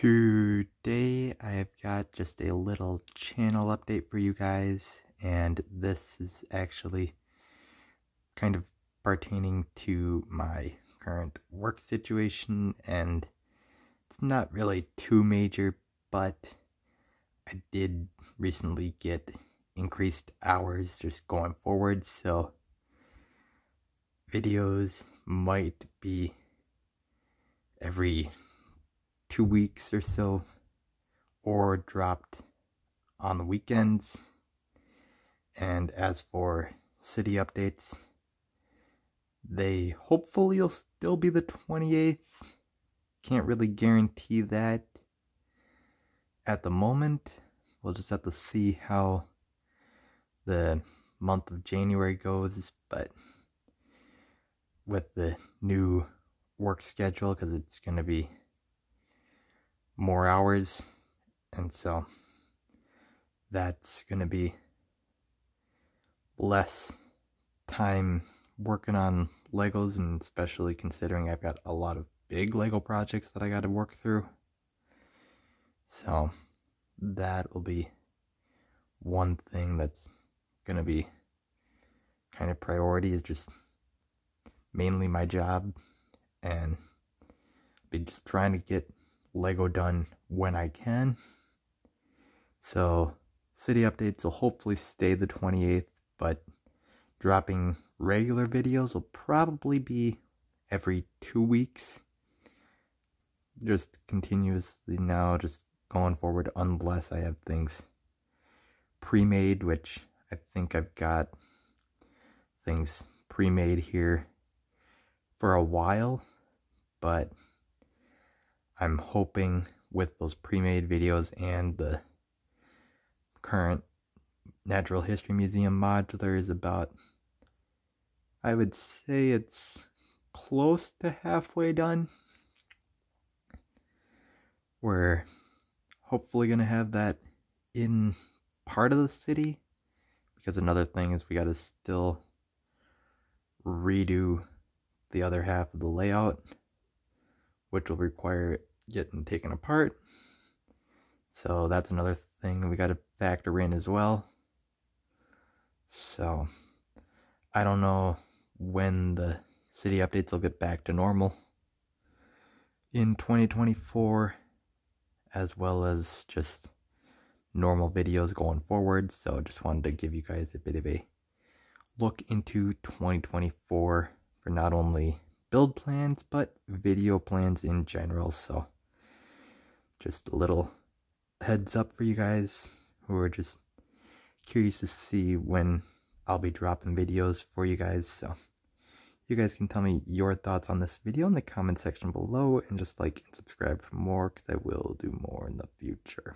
Today I've got just a little channel update for you guys and this is actually kind of pertaining to my current work situation and it's not really too major but I did recently get increased hours just going forward so videos might be every two weeks or so, or dropped on the weekends. And as for city updates, they hopefully will still be the 28th. Can't really guarantee that at the moment. We'll just have to see how the month of January goes, but with the new work schedule, because it's going to be more hours. And so that's going to be less time working on legos and especially considering i've got a lot of big lego projects that i got to work through. So that will be one thing that's going to be kind of priority is just mainly my job and be just trying to get Lego done when I can. So, city updates will hopefully stay the 28th, but dropping regular videos will probably be every two weeks. Just continuously now, just going forward, unless I have things pre made, which I think I've got things pre made here for a while, but I'm hoping with those pre-made videos and the current Natural History Museum modular is about I would say it's close to halfway done. We're hopefully going to have that in part of the city because another thing is we got to still redo the other half of the layout which will require getting taken apart. So that's another thing we got to factor in as well. So I don't know when the city updates will get back to normal in 2024 as well as just normal videos going forward. So I just wanted to give you guys a bit of a look into 2024 for not only build plans but video plans in general. So just a little heads up for you guys who are just curious to see when I'll be dropping videos for you guys. So you guys can tell me your thoughts on this video in the comment section below and just like and subscribe for more because I will do more in the future.